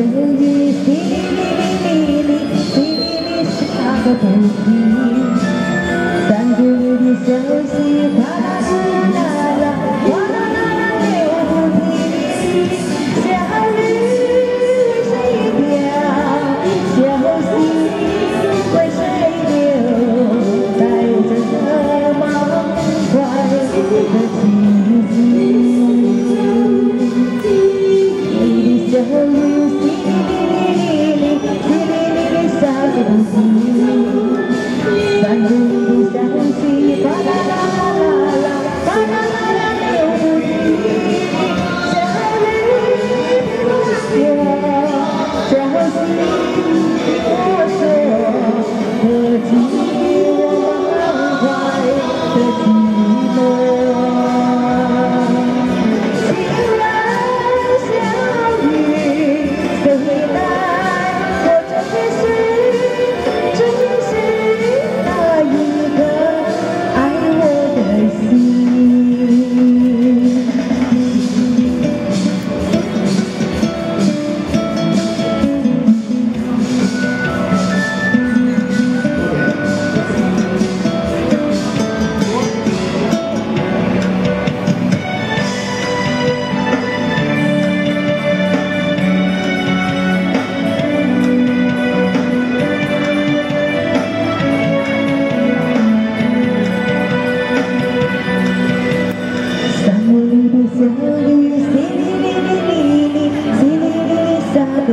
小雨淅沥沥沥沥沥淅沥沥下个不停山谷里的小溪哗啦啦啦啦哗啦啦啦流不停小雨为谁飘小溪为谁流带着梦幻般的心情小雨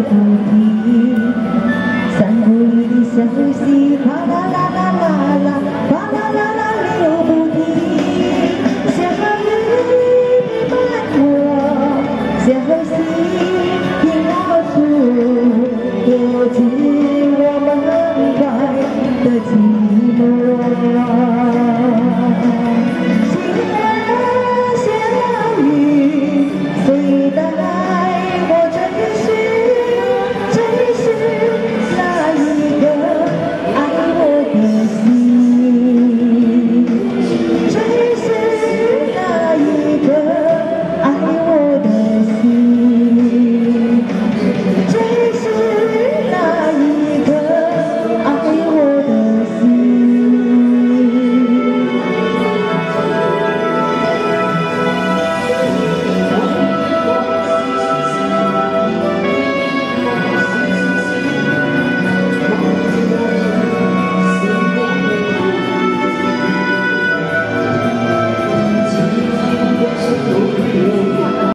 不停山谷里的小溪哗啦啦。